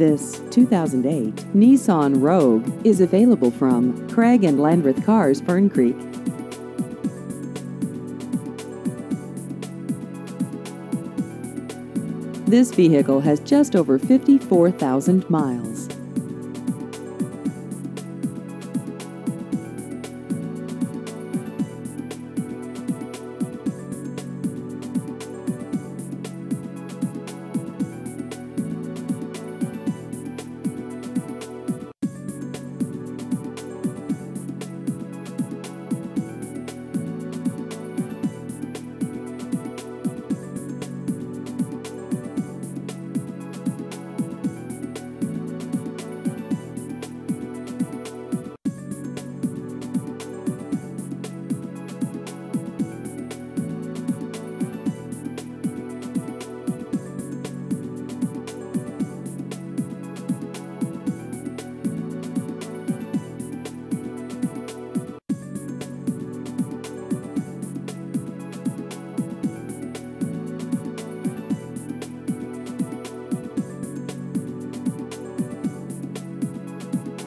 This 2008 Nissan Rogue is available from Craig and Landreth Cars, Fern Creek. This vehicle has just over 54,000 miles.